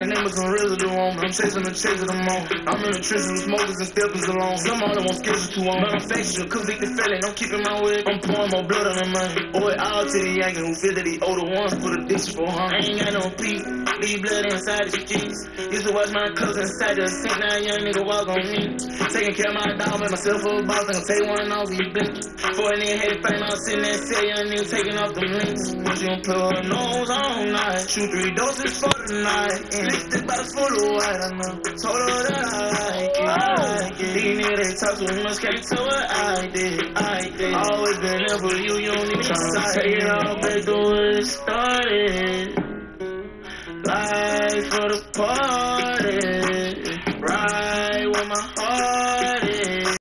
And name some residue on me. I'm chasing the chase of the moment. I'm in the trenches with smokers and steppers alone. Some all want skills too on. Manufacturer, convicted felon. I'm keeping my way. I'm pouring more blood on the money. Boy, all to the Yankee who feel that the older ones for the ditch for huh? I ain't got no peace. Leave blood inside the streets. Used to watch my cousin inside the sink. Now a young nigga walk on me. Taking care of my dog, make myself a boss. I'm gonna take one off, you blink. For a nigga had to fight, I'm sitting there, say young nigga taking off the links. Once you put her nose on night. Shoot three doses for the night. And about a I item. Told her that I like it. I like it. Even if they talk too much, can't tell what I did. I did. Always been there for you, you don't even try. take it all back to where it started. Life for the party. Right with my heart.